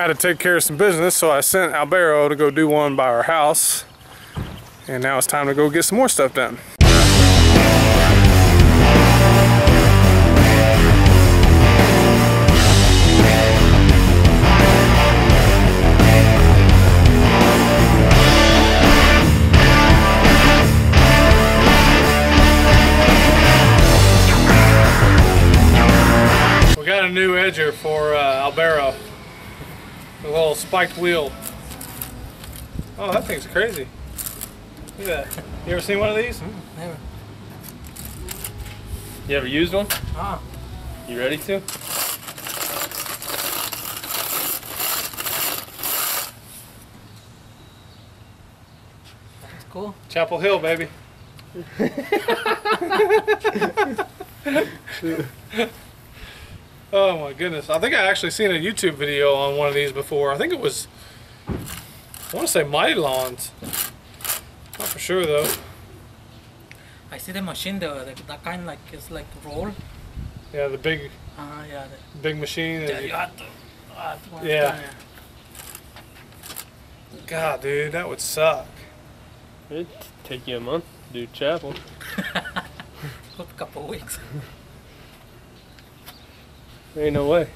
I had to take care of some business, so I sent Alvaro to go do one by our house. And now it's time to go get some more stuff done. We got a new edger for uh, Alvaro. A little spiked wheel. Oh, that thing's crazy. Look at that. You ever seen one of these? Never. You ever used one? Ah. You ready to? That's cool. Chapel Hill, baby. oh my goodness. I think I actually seen a YouTube video on one of these before. I think it was, I want to say Mighty Lawns. Not for sure though. I see the machine though, the, that kind like is like roll. Yeah, the big, Ah, yeah. The, big machine. yeah, you have to. Uh, to Yeah. God, dude, that would suck. It'd take you a month to do chapel. A couple weeks. Ain't no way.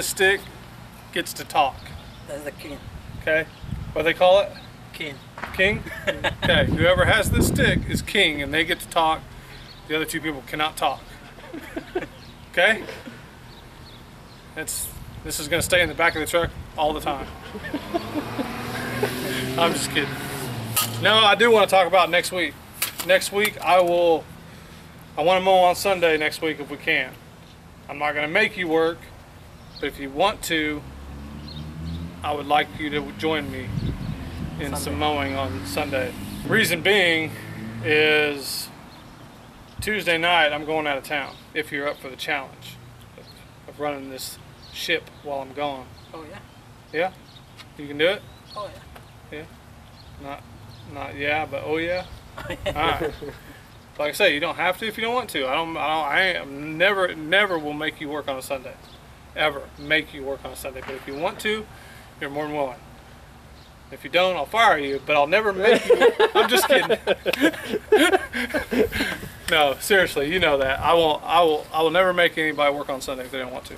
This stick gets to talk. That's the king. Okay? What they call it? King. King? Okay, whoever has this stick is king and they get to talk. The other two people cannot talk. Okay? It's this is gonna stay in the back of the truck all the time. I'm just kidding. No, I do want to talk about next week. Next week I will I want to mow on Sunday next week if we can. I'm not gonna make you work, but if you want to, I would like you to join me in some mowing on Sunday. Reason being is Tuesday night I'm going out of town. If you're up for the challenge of, of running this ship while I'm gone, Oh yeah. yeah, you can do it. Oh yeah. Yeah. Not, not yeah, but oh yeah. Oh, All right. Like I say, you don't have to if you don't want to. I don't. I don't. I am never, never will make you work on a Sunday, ever make you work on a Sunday. But if you want to, you're more than willing. If you don't, I'll fire you. But I'll never make you. I'm just kidding. No, seriously, you know that. I won't. I will. I will never make anybody work on Sunday if they don't want to.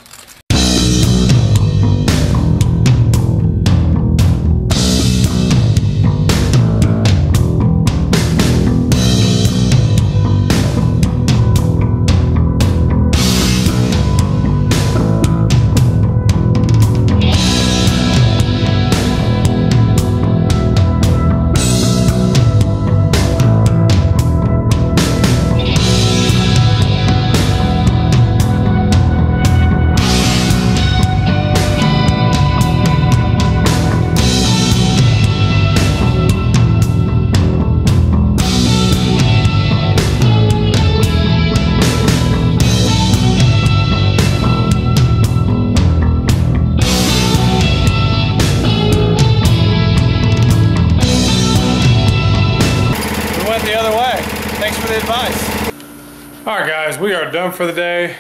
We are done for the day.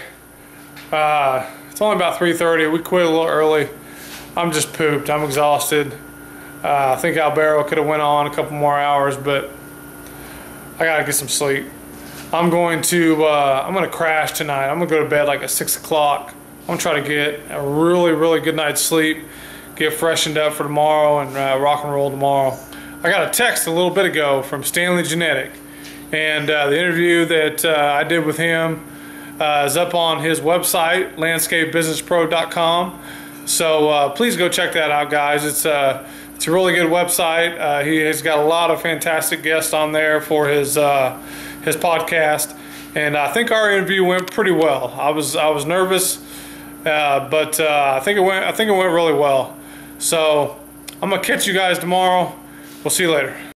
Uh, it's only about 3:30. We quit a little early. I'm just pooped. I'm exhausted. Uh, I think Alvaro could have went on a couple more hours, but I gotta get some sleep. I'm going to uh, I'm gonna crash tonight. I'm gonna go to bed like at six o'clock. I'm gonna try to get a really really good night's sleep, get freshened up for tomorrow, and uh, rock and roll tomorrow. I got a text a little bit ago from Stanley Genetic, and uh, the interview that uh, I did with him uh, is up on his website, landscapebusinesspro.com. So uh, please go check that out, guys. It's uh, it's a really good website. He has got a lot of fantastic guests on there for his his podcast, and I think our interview went pretty well. I was I was nervous, but I think it went I think it went really well. So I'm gonna catch you guys tomorrow. We'll see you later.